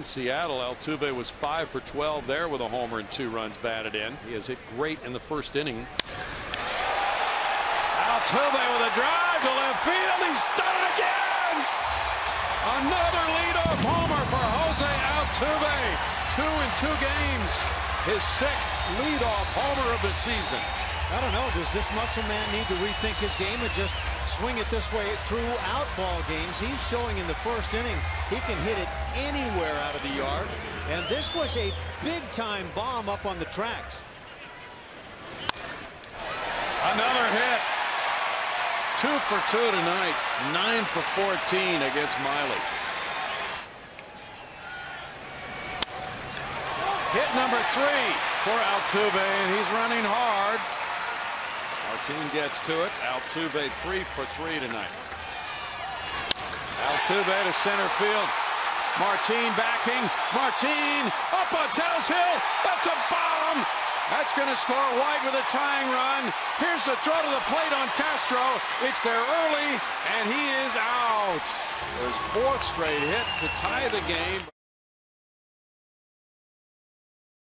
In Seattle, Altuve was 5 for 12 there with a homer and two runs batted in. He has hit great in the first inning. Altuve with a drive to left field. He's done it again. Another leadoff homer for Jose Altuve. Two in two games. His sixth leadoff homer of the season. I don't know. Does this muscle man need to rethink his game and just swing it this way throughout ball games? He's showing in the first inning he can hit it anywhere out of the yard. And this was a big-time bomb up on the tracks. Another hit. Two for two tonight. Nine for 14 against Miley. Hit number three for Altuve, and he's running hard. Martin gets to it. Altuve three for three tonight. Altuve to center field. Martin backing. Martin up on Tal's Hill. That's a bomb. That's going to score White with a tying run. Here's the throw to the plate on Castro. It's there early, and he is out. His fourth straight hit to tie the game.